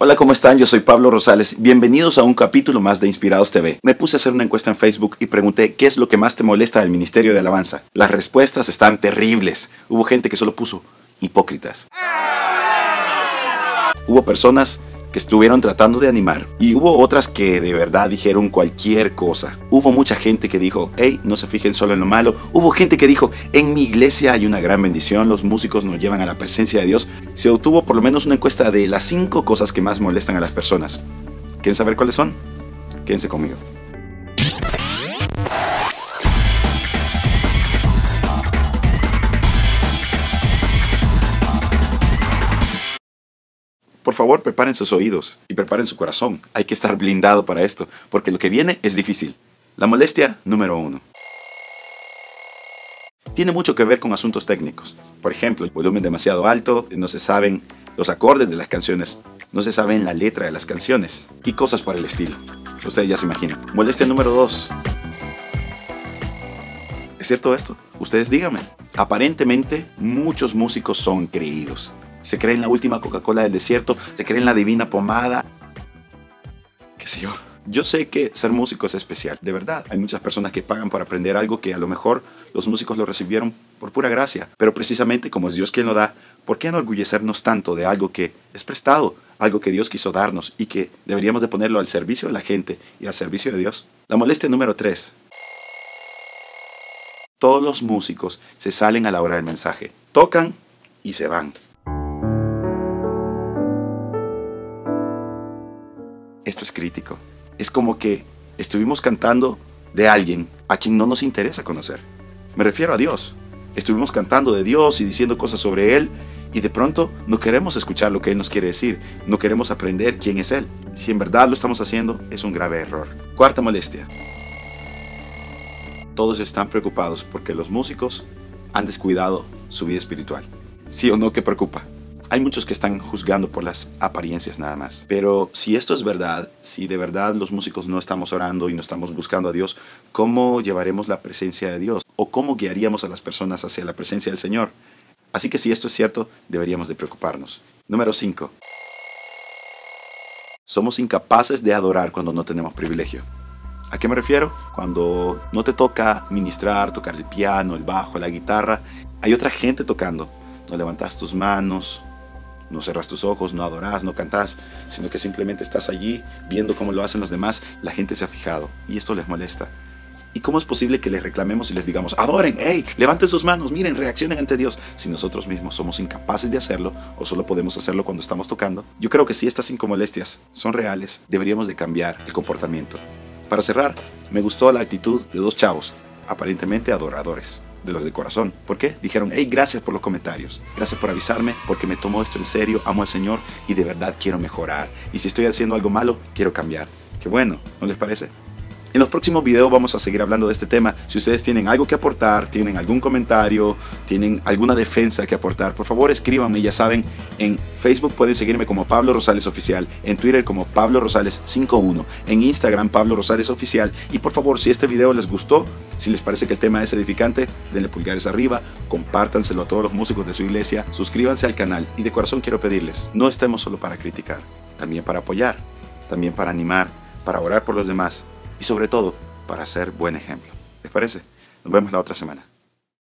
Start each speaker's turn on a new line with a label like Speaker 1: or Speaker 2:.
Speaker 1: Hola, ¿cómo están? Yo soy Pablo Rosales. Bienvenidos a un capítulo más de Inspirados TV. Me puse a hacer una encuesta en Facebook y pregunté qué es lo que más te molesta del Ministerio de Alabanza. Las respuestas están terribles. Hubo gente que solo puso hipócritas. Hubo personas que estuvieron tratando de animar y hubo otras que de verdad dijeron cualquier cosa. Hubo mucha gente que dijo, hey, no se fijen solo en lo malo. Hubo gente que dijo, en mi iglesia hay una gran bendición, los músicos nos llevan a la presencia de Dios. Se obtuvo por lo menos una encuesta de las cinco cosas que más molestan a las personas. ¿Quieren saber cuáles son? Quédense conmigo. Por favor, preparen sus oídos y preparen su corazón. Hay que estar blindado para esto, porque lo que viene es difícil. La molestia número uno. Tiene mucho que ver con asuntos técnicos. Por ejemplo, el volumen demasiado alto, no se saben los acordes de las canciones, no se saben la letra de las canciones y cosas por el estilo. Ustedes ya se imaginan. Molestia número dos. ¿Es cierto esto? Ustedes díganme. Aparentemente, muchos músicos son creídos se creen la última Coca-Cola del desierto, se creen la divina pomada, qué sé yo. Yo sé que ser músico es especial, de verdad. Hay muchas personas que pagan por aprender algo que a lo mejor los músicos lo recibieron por pura gracia. Pero precisamente como es Dios quien lo da, ¿por qué enorgullecernos tanto de algo que es prestado, algo que Dios quiso darnos y que deberíamos de ponerlo al servicio de la gente y al servicio de Dios? La molestia número 3. Todos los músicos se salen a la hora del mensaje, tocan y se van. Es crítico. Es como que estuvimos cantando de alguien a quien no nos interesa conocer. Me refiero a Dios. Estuvimos cantando de Dios y diciendo cosas sobre Él y de pronto no queremos escuchar lo que Él nos quiere decir, no queremos aprender quién es Él. Si en verdad lo estamos haciendo, es un grave error. Cuarta molestia. Todos están preocupados porque los músicos han descuidado su vida espiritual. ¿Sí o no que preocupa? Hay muchos que están juzgando por las apariencias nada más. Pero si esto es verdad, si de verdad los músicos no estamos orando y no estamos buscando a Dios, ¿cómo llevaremos la presencia de Dios? ¿O cómo guiaríamos a las personas hacia la presencia del Señor? Así que si esto es cierto, deberíamos de preocuparnos. Número 5. Somos incapaces de adorar cuando no tenemos privilegio. ¿A qué me refiero? Cuando no te toca ministrar, tocar el piano, el bajo, la guitarra, hay otra gente tocando. No levantas tus manos, no cerras tus ojos, no adoras, no cantas, sino que simplemente estás allí viendo cómo lo hacen los demás. La gente se ha fijado y esto les molesta. ¿Y cómo es posible que les reclamemos y les digamos, adoren, hey, levanten sus manos, miren, reaccionen ante Dios, si nosotros mismos somos incapaces de hacerlo o solo podemos hacerlo cuando estamos tocando? Yo creo que si estas cinco molestias son reales, deberíamos de cambiar el comportamiento. Para cerrar, me gustó la actitud de dos chavos, aparentemente adoradores de los de corazón. ¿Por qué? Dijeron, hey, gracias por los comentarios, gracias por avisarme, porque me tomo esto en serio, amo al Señor y de verdad quiero mejorar. Y si estoy haciendo algo malo, quiero cambiar. Qué bueno, ¿no les parece? En los próximos videos vamos a seguir hablando de este tema. Si ustedes tienen algo que aportar, tienen algún comentario, tienen alguna defensa que aportar, por favor escríbanme. Ya saben, en Facebook pueden seguirme como Pablo Rosales Oficial, en Twitter como Pablo Rosales 51, en Instagram Pablo Rosales Oficial. Y por favor, si este video les gustó, si les parece que el tema es edificante, denle pulgares arriba, compártanselo a todos los músicos de su iglesia, suscríbanse al canal y de corazón quiero pedirles, no estemos solo para criticar, también para apoyar, también para animar, para orar por los demás y sobre todo para ser buen ejemplo. ¿Les parece? Nos vemos la otra semana.